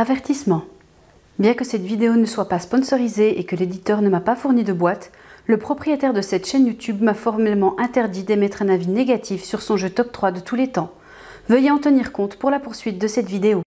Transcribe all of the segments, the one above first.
Avertissement. Bien que cette vidéo ne soit pas sponsorisée et que l'éditeur ne m'a pas fourni de boîte, le propriétaire de cette chaîne YouTube m'a formellement interdit d'émettre un avis négatif sur son jeu top 3 de tous les temps. Veuillez en tenir compte pour la poursuite de cette vidéo.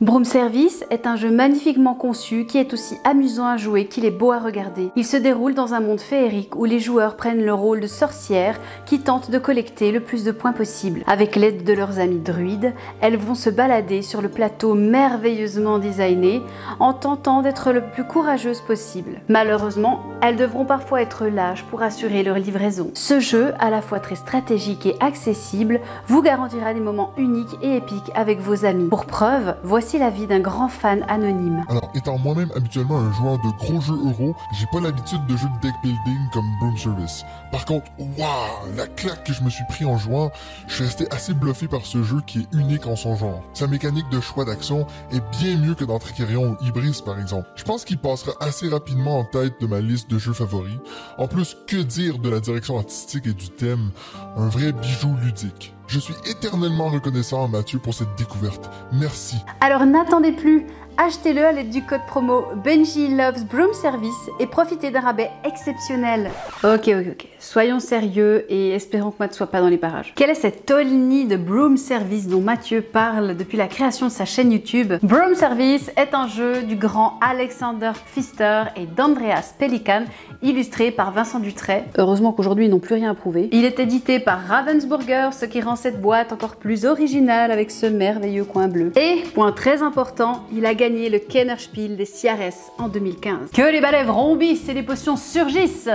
Broom Service est un jeu magnifiquement conçu qui est aussi amusant à jouer qu'il est beau à regarder. Il se déroule dans un monde féerique où les joueurs prennent le rôle de sorcières qui tentent de collecter le plus de points possible. Avec l'aide de leurs amis druides, elles vont se balader sur le plateau merveilleusement designé en tentant d'être le plus courageuse possible. Malheureusement, elles devront parfois être lâches pour assurer leur livraison. Ce jeu, à la fois très stratégique et accessible, vous garantira des moments uniques et épiques avec vos amis. Pour preuve, voici la vie d'un grand fan anonyme. Alors, étant moi-même habituellement un joueur de gros jeux euro, j'ai pas l'habitude de jeux de deck building comme Broom Service. Par contre, waouh, la claque que je me suis pris en jouant, je suis resté assez bluffé par ce jeu qui est unique en son genre. Sa mécanique de choix d'action est bien mieux que dans Trickerion ou Ibris par exemple. Je pense qu'il passera assez rapidement en tête de ma liste de jeux favoris. En plus, que dire de la direction artistique et du thème, un vrai bijou ludique. Je suis éternellement reconnaissant à Mathieu pour cette découverte. Merci. Alors n'attendez plus, achetez-le à l'aide du code promo Benji Loves Broom Service et profitez d'un rabais exceptionnel. Ok, ok, ok. Soyons sérieux et espérons que Matt ne soit pas dans les parages. Quel est cet Olni de Broom Service dont Mathieu parle depuis la création de sa chaîne YouTube? Broom Service est un jeu du grand Alexander Pfister et d'Andreas Pelikan, illustré par Vincent Dutray. Heureusement qu'aujourd'hui ils n'ont plus rien à prouver. Il est édité par Ravensburger, ce qui rend cette boîte encore plus originale avec ce merveilleux coin bleu. Et, point très important, il a gagné le Kennerspiel des CRS en 2015. Que les balèves rombissent et les potions surgissent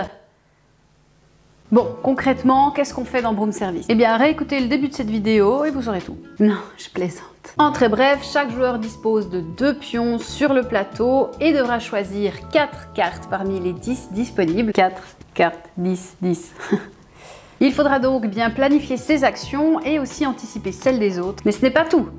Bon, concrètement, qu'est-ce qu'on fait dans Broom Service? Eh bien, réécoutez le début de cette vidéo et vous saurez tout. Non, je plaisante. En très bref, chaque joueur dispose de deux pions sur le plateau et devra choisir 4 cartes parmi les 10 disponibles. 4 cartes, 10, 10. Il faudra donc bien planifier ses actions et aussi anticiper celles des autres. Mais ce n'est pas tout.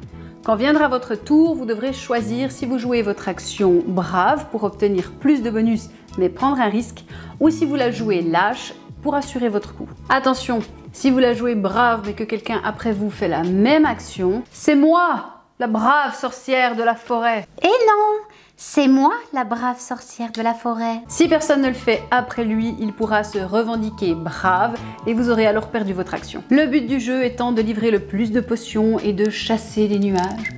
Quand viendra votre tour, vous devrez choisir si vous jouez votre action brave pour obtenir plus de bonus mais prendre un risque, ou si vous la jouez lâche pour assurer votre coup. Attention, si vous la jouez brave mais que quelqu'un après vous fait la même action, c'est moi, la brave sorcière de la forêt. Et non, c'est moi, la brave sorcière de la forêt. Si personne ne le fait après lui, il pourra se revendiquer brave et vous aurez alors perdu votre action. Le but du jeu étant de livrer le plus de potions et de chasser les nuages.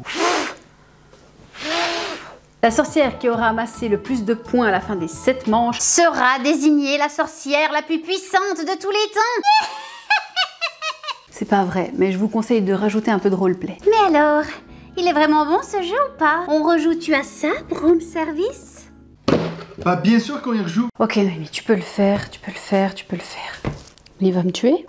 La sorcière qui aura amassé le plus de points à la fin des 7 manches Sera désignée la sorcière la plus puissante de tous les temps. C'est pas vrai, mais je vous conseille de rajouter un peu de roleplay. Mais alors, il est vraiment bon ce jeu ou pas? On rejoue-tu à ça, Broom Service? Bah bien sûr qu'on y rejoue. Ok Noémie, tu peux le faire, tu peux le faire, tu peux le faire. Il va me tuer?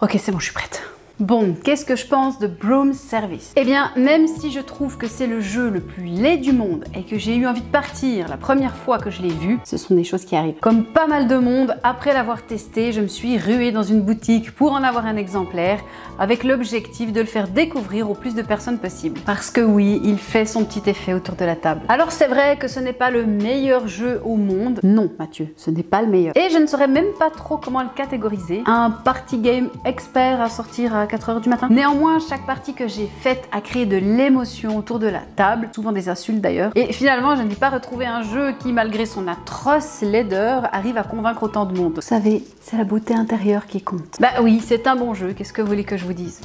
Ok, c'est bon, je suis prête. Bon, qu'est-ce que je pense de Broom Service? Eh bien, même si je trouve que c'est le jeu le plus laid du monde et que j'ai eu envie de partir la première fois que je l'ai vu, ce sont des choses qui arrivent. Comme pas mal de monde, après l'avoir testé, je me suis ruée dans une boutique pour en avoir un exemplaire avec l'objectif de le faire découvrir au plus de personnes possible. Parce que oui, il fait son petit effet autour de la table. Alors c'est vrai que ce n'est pas le meilleur jeu au monde? Non, Mathieu, ce n'est pas le meilleur. Et je ne saurais même pas trop comment le catégoriser. Un party game expert à sortir à 4h du matin. Néanmoins, chaque partie que j'ai faite a créé de l'émotion autour de la table, souvent des insultes d'ailleurs. Et finalement, je n'ai pas retrouvé un jeu qui, malgré son atroce laideur, arrive à convaincre autant de monde. Vous savez, c'est la beauté intérieure qui compte. Bah oui, c'est un bon jeu, qu'est-ce que vous voulez que je vous dise?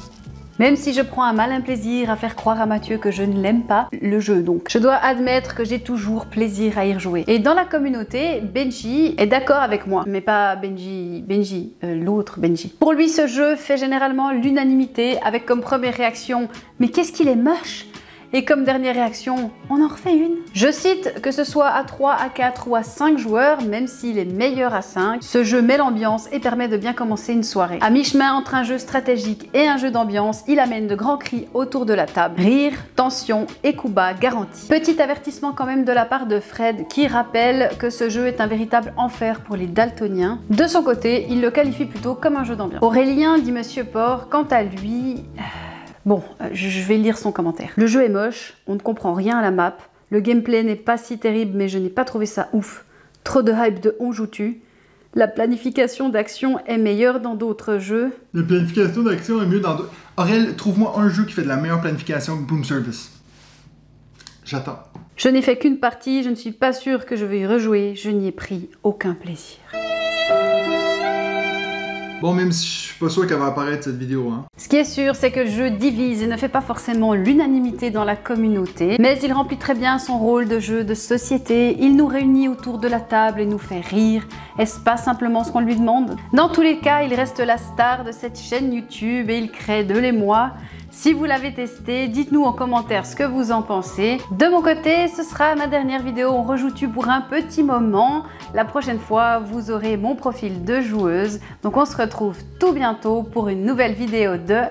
Même si je prends un malin plaisir à faire croire à Mathieu que je ne l'aime pas, le jeu donc. Je dois admettre que j'ai toujours plaisir à y rejouer. Et dans la communauté, Benji est d'accord avec moi, mais pas Benji, Benji, euh, l'autre Benji. Pour lui, ce jeu fait généralement l'unanimité avec comme première réaction « Mais qu'est-ce qu'il est moche !» Et comme dernière réaction, on en refait une. Je cite que ce soit à 3, à 4 ou à 5 joueurs, même s'il est meilleur à 5, ce jeu met l'ambiance et permet de bien commencer une soirée. À mi-chemin entre un jeu stratégique et un jeu d'ambiance, il amène de grands cris autour de la table. Rire, tension et coups bas garantis. Petit avertissement quand même de la part de Fred qui rappelle que ce jeu est un véritable enfer pour les daltoniens. De son côté, il le qualifie plutôt comme un jeu d'ambiance. Aurélien dit Monsieur Port, quant à lui... Bon, euh, je vais lire son commentaire. Le jeu est moche, on ne comprend rien à la map, le gameplay n'est pas si terrible mais je n'ai pas trouvé ça ouf. Trop de hype de on joue-tu. La planification d'action est meilleure dans d'autres jeux. La planification d'action est mieux dans d'autres. Aurel, trouve-moi un jeu qui fait de la meilleure planification que Boom Service. J'attends. Je n'ai fait qu'une partie, je ne suis pas sûre que je vais y rejouer, je n'y ai pris aucun plaisir. Bon, même si je suis pas sûr qu'elle va apparaître cette vidéo, hein. Ce qui est sûr, c'est que le jeu divise et ne fait pas forcément l'unanimité dans la communauté, mais il remplit très bien son rôle de jeu de société, il nous réunit autour de la table et nous fait rire. Est-ce pas simplement ce qu'on lui demande? Dans tous les cas, il reste la star de cette chaîne YouTube et il crée de l'émoi. Si vous l'avez testé, dites-nous en commentaire ce que vous en pensez. De mon côté, ce sera ma dernière vidéo On rejoue tu pour un petit moment. La prochaine fois, vous aurez mon profil de joueuse. Donc on se retrouve tout bientôt pour une nouvelle vidéo de